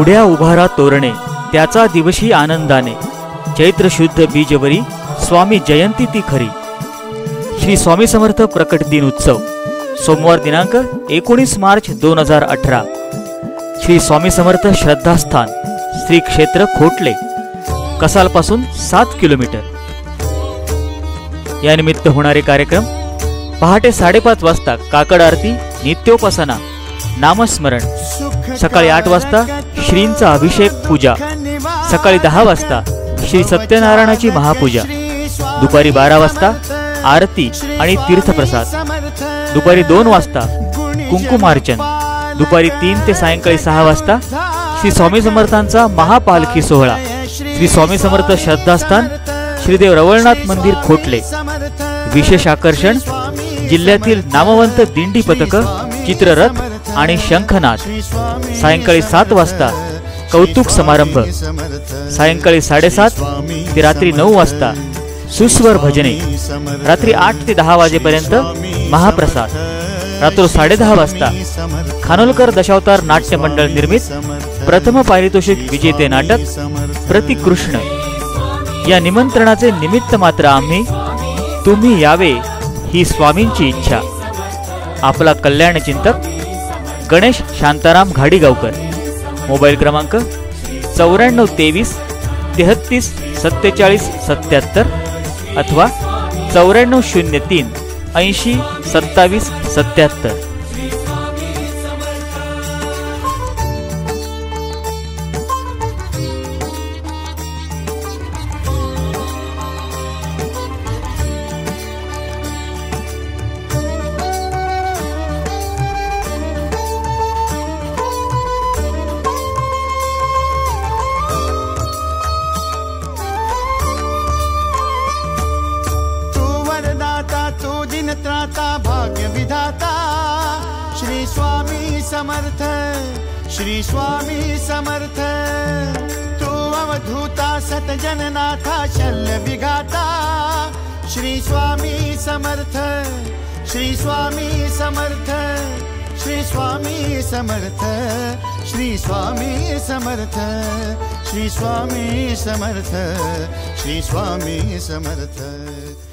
गुढ्या उभारा तोरणे त्याचा दिवशी आनंदाने. चैत्र शुद्ध बीजवरी स्वामी जयंती ती खरी. श्री स्वामी समर्थ प्रकट दिन उत्सव सोमवार दिनांक एकोणीस मार्च दोन हजार अठरा. श्री स्वामी समर्थ श्रद्धास्थान श्री क्षेत्र खोटले कसालपासून सात किलोमीटर. यानिमित्त होणारे कार्यक्रम पहाटे साडेपाच वाजता काकड आरती नित्योपासना नामस्मरण. सकाळी आठ वाजता श्रींचा अभिषेक पूजा. सकाळी दहा वाजता श्री सत्यनारायणाची महापूजा. दुपारी बारा वाजता आरती आणि तीर्थप्रसाद. दुपारी दोन वाजता कुंकुमार्चन. दुपारी तीन ते सायंकाळी सहा वाजता श्री स्वामी समर्थांचा महापालखी सोहळा. श्री स्वामी समर्थ श्रद्धास्थान श्रीदेव रवळनाथ मंदिर खोटले. विशेष आकर्षण जिल्ह्यातील नामवंत दिंडी पथक चित्ररथ आणि शंखनाथ सायंकाळी सात वाजता कौतुक समारंभ. सायंकाळी साडेसात ते रात्री नऊ वाजता सुस्वर भजने. रात्री आठ ते दहा वाजेपर्यंत महाप्रसाद. रात्र साडेदहा वाजता खानोलकर दशावतार नाट्य मंडळ निर्मित प्रथम पारितोषिक विजेते नाटक प्रतिकृष्ण या निमंत्रणाचे निमित्त मात्र आम्ही तुम्ही यावे ही स्वामींची इच्छा. आपला कल्याण चिंतक गणेश शांताराम घाडीगावकर. मोबाईल क्रमांक चौऱ्याण्णव तेवीस तेहत्तीस सत्तेचाळीस सत्याहत्तर अथवा चौऱ्याण्णव शून्य तीन ऐंशी सत्तावीस सत्याहत्तर त्राता भाग्य विधाता श्री स्वामी समर्थ श्री स्वामी समर्थ। तू अवधूता सत जननाथा शल्य विघाता श्री स्वामी समर्थ श्री स्वामी समर्थ श्री स्वामी समर्थ श्री स्वामी समर्थ श्री स्वामी समर्थ श्री स्वामी समर्थ।